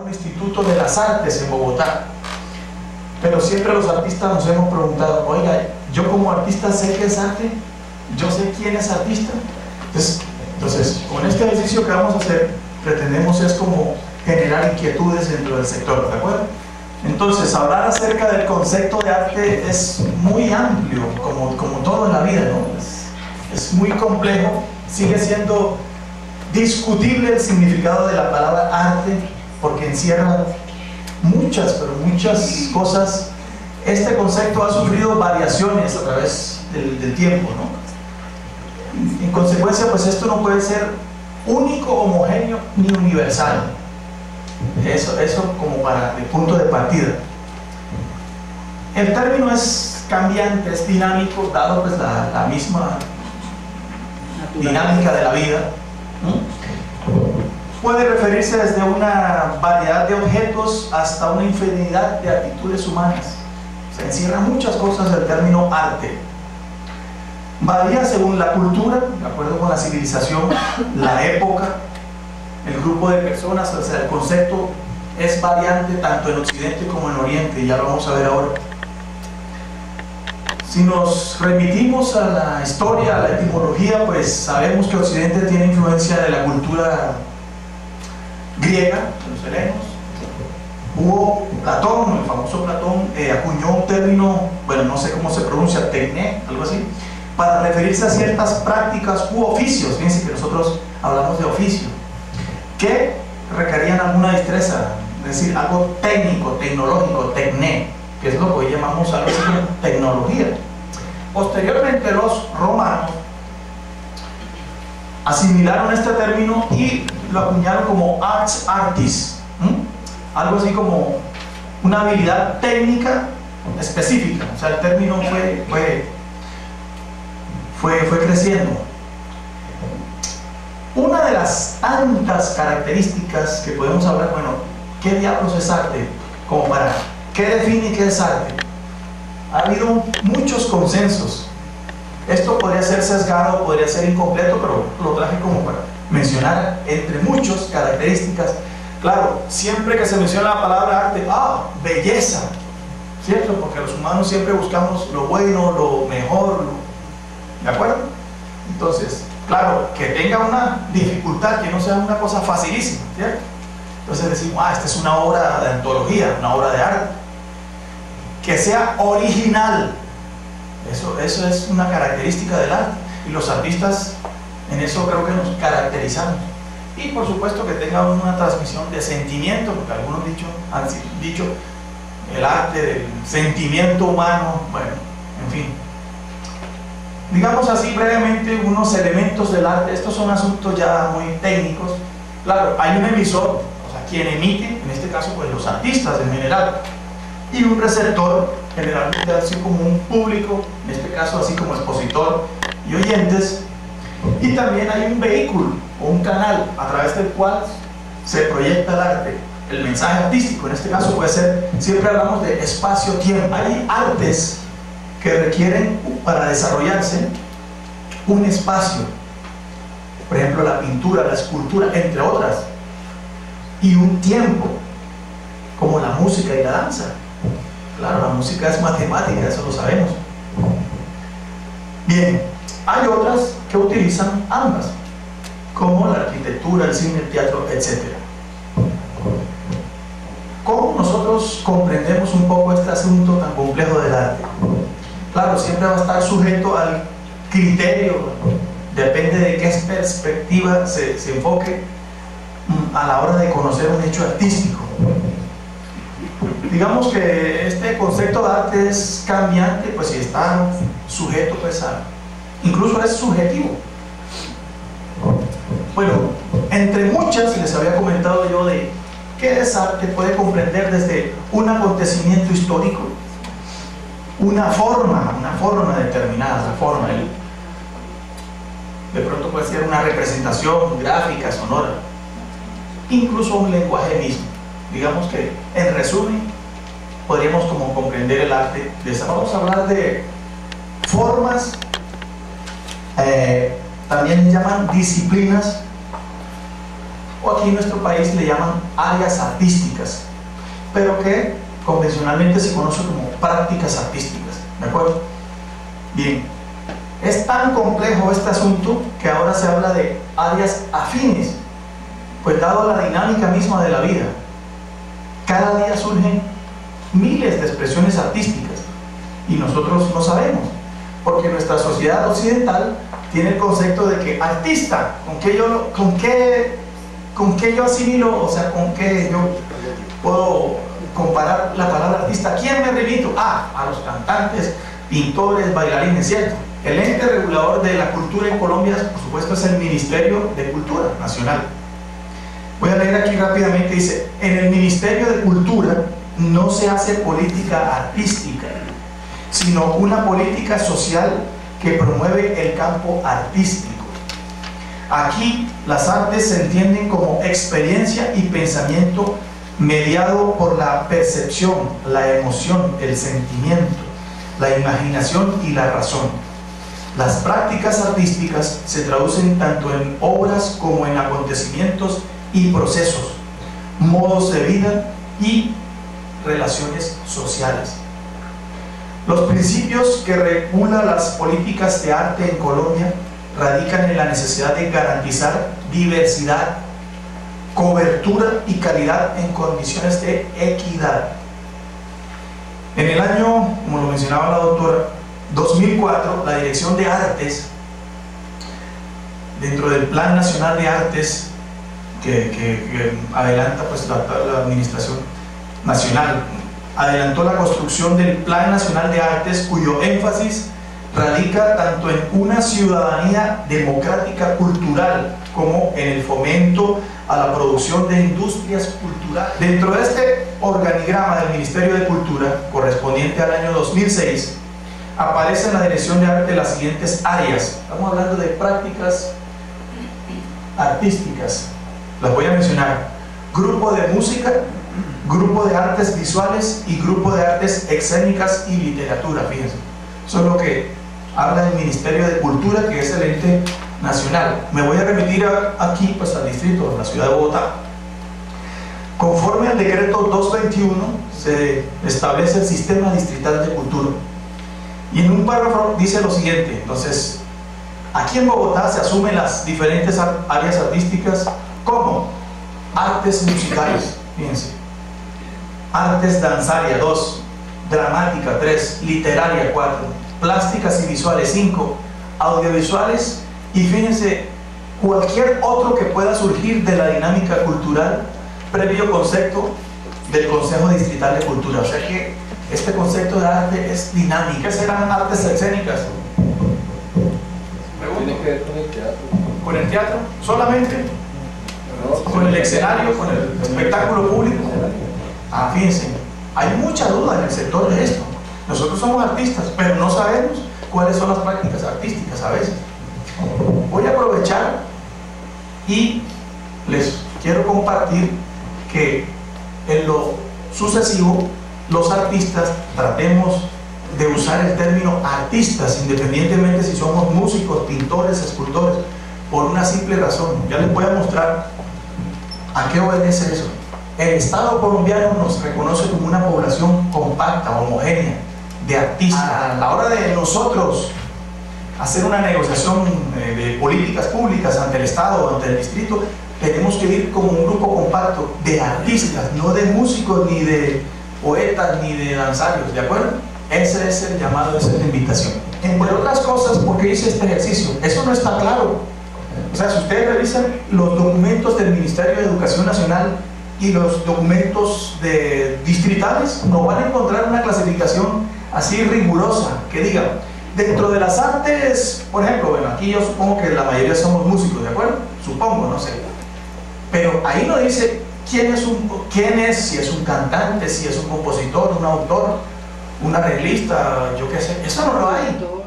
un instituto de las artes en Bogotá. Pero siempre los artistas nos hemos preguntado, oiga, yo como artista sé qué es arte, yo sé quién es artista. Entonces, entonces, con este ejercicio que vamos a hacer, pretendemos es como generar inquietudes dentro del sector, ¿de acuerdo? Entonces, hablar acerca del concepto de arte es muy amplio, como, como todo en la vida, ¿no? Es muy complejo, sigue siendo discutible el significado de la palabra arte porque encierra muchas, pero muchas cosas. Este concepto ha sufrido variaciones a través del, tiempo, ¿no? En consecuencia, pues esto no puede ser único, homogéneo ni universal. Eso, eso como para el punto de partida. El término es cambiante, es dinámico, dado pues la, la misma dinámica de la vida. Puede referirse desde una variedad de objetos hasta una infinidad de actitudes humanas. Se encierra muchas cosas el término arte. Varía según la cultura, de acuerdo con la civilización, la época, el grupo de personas, o sea, el concepto es variante tanto en Occidente como en Oriente, ya lo vamos a ver ahora. Si nos remitimos a la historia, a la etimología, pues sabemos que Occidente tiene influencia de la cultura griega, de los helenos. Hubo Platón, el famoso Platón, eh, acuñó un término, bueno, no sé cómo se pronuncia, tecné, algo así, para referirse a ciertas prácticas u oficios. Fíjense que nosotros hablamos de oficio, que requerían alguna destreza, es decir, algo técnico, tecnológico, tecné que es lo que hoy llamamos algo así tecnología. Posteriormente los romanos asimilaron este término y lo acuñaron como arts artis, algo así como una habilidad técnica específica, o sea, el término fue, fue, fue, fue creciendo. Una de las tantas características que podemos hablar, bueno, ¿qué diablos es arte? Como para ¿Qué define qué es arte? Ha habido muchos consensos. Esto podría ser sesgado, podría ser incompleto, pero lo traje como para mencionar entre muchas características. Claro, siempre que se menciona la palabra arte, ah, belleza, ¿cierto? Porque los humanos siempre buscamos lo bueno, lo mejor, ¿de acuerdo? Entonces, claro, que tenga una dificultad, que no sea una cosa facilísima, ¿cierto? Entonces decimos, ah, esta es una obra de antología, una obra de arte que sea original. Eso, eso es una característica del arte. Y los artistas en eso creo que nos caracterizamos. Y por supuesto que tenga una transmisión de sentimiento, porque algunos han dicho el arte del sentimiento humano, bueno, en fin. Digamos así brevemente unos elementos del arte, estos son asuntos ya muy técnicos. Claro, hay un emisor, o sea, quien emite, en este caso pues los artistas en general, y un receptor, generalmente así como un público, en este caso así como expositor y oyentes, y también hay un vehículo o un canal a través del cual se proyecta el arte, el mensaje artístico, en este caso puede ser, siempre hablamos de espacio-tiempo, hay artes que requieren para desarrollarse un espacio, por ejemplo la pintura, la escultura, entre otras, y un tiempo, como la música y la danza. Claro, la música es matemática, eso lo sabemos. Bien, hay otras que utilizan ambas, como la arquitectura, el cine, el teatro, etc. ¿Cómo nosotros comprendemos un poco este asunto tan complejo del arte? Claro, siempre va a estar sujeto al criterio, depende de qué perspectiva se, se enfoque mm, a la hora de conocer un hecho artístico digamos que este concepto de arte es cambiante, pues si está sujeto pues a, incluso es subjetivo. Bueno, entre muchas les había comentado yo de qué es arte, puede comprender desde un acontecimiento histórico, una forma, una forma determinada, la forma, de pronto puede ser una representación gráfica, sonora, incluso un lenguaje mismo. Digamos que, en resumen, podríamos como comprender el arte de esa. Vamos a hablar de formas, eh, también llaman disciplinas o aquí en nuestro país le llaman áreas artísticas, pero que convencionalmente se conoce como prácticas artísticas. ¿De acuerdo? Bien, es tan complejo este asunto que ahora se habla de áreas afines, pues dado la dinámica misma de la vida, cada día surgen miles de expresiones artísticas y nosotros no sabemos, porque nuestra sociedad occidental tiene el concepto de que artista, ¿con qué yo, con qué, con qué yo asimilo? O sea, ¿con qué yo puedo comparar la palabra artista? ¿A quién me remito? Ah, a los cantantes, pintores, bailarines, ¿cierto? El ente regulador de la cultura en Colombia, por supuesto, es el Ministerio de Cultura Nacional. Voy a leer aquí rápidamente, dice, en el Ministerio de Cultura no se hace política artística, sino una política social que promueve el campo artístico. Aquí las artes se entienden como experiencia y pensamiento mediado por la percepción, la emoción, el sentimiento, la imaginación y la razón. Las prácticas artísticas se traducen tanto en obras como en acontecimientos y procesos, modos de vida y relaciones sociales. Los principios que regulan las políticas de arte en Colombia radican en la necesidad de garantizar diversidad, cobertura y calidad en condiciones de equidad. En el año, como lo mencionaba la doctora, 2004, la Dirección de Artes, dentro del Plan Nacional de Artes que, adelanta pues, la Administración Nacional, adelantó la construcción del Plan Nacional de Artes cuyo énfasis radica tanto en una ciudadanía democrática cultural como en el fomento a la producción de industrias culturales. Dentro de este organigrama del Ministerio de Cultura, correspondiente al año 2006, aparece en la Dirección de Arte las siguientes áreas. Estamos hablando de prácticas artísticas. Las voy a mencionar. Grupo de música, grupo de artes visuales y grupo de artes escénicas y literatura, fíjense. Eso es lo que habla el Ministerio de Cultura, que es el ente nacional. Me voy a remitir aquí pues, al distrito, de la ciudad de Bogotá. Conforme al decreto 221, se establece el sistema distrital de cultura. Y en un párrafo dice lo siguiente, entonces, aquí en Bogotá se asumen las diferentes áreas artísticas como artes musicales, fíjense, artes danzaria 2, dramática 3, literaria 4, plásticas y visuales 5, audiovisuales y fíjense, cualquier otro que pueda surgir de la dinámica cultural previo concepto del Consejo Distrital de Cultura. O sea que este concepto de arte es dinámico. ¿Qué serán artes escénicas? Tiene que ver con el teatro. ¿Con el teatro? ¿Solamente? ¿Con el escenario? ¿Con el espectáculo público? Ah, fíjense, hay mucha duda en el sector de esto. Nosotros somos artistas, pero no sabemos cuáles son las prácticas artísticas a veces. Voy a aprovechar y les quiero compartir que en lo sucesivo los artistas tratemos de usar el término artistas, independientemente si somos músicos, pintores, escultores, por una simple razón. Ya les voy a mostrar a qué obedece eso. El Estado colombiano nos reconoce como una población compacta, homogénea, de artistas. A la hora de nosotros hacer una negociación eh, de políticas públicas ante el Estado o ante el distrito, tenemos que ir como un grupo compacto de artistas, no de músicos, ni de poetas, ni de danzarios, ¿de acuerdo? Ese es el llamado, esa es la invitación. Entre otras cosas, ¿por qué hice este ejercicio? Eso no está claro. O sea, si ustedes revisan los documentos del Ministerio de Educación Nacional y los documentos de distritales, no van a encontrar una clasificación así rigurosa que diga, dentro de las artes, por ejemplo, bueno, aquí yo supongo que la mayoría somos músicos, ¿de acuerdo? Supongo, no sé. Pero ahí no dice quién es, un, quién es, si es un cantante, si es un compositor, un autor, un arreglista, yo qué sé. Eso no lo hay.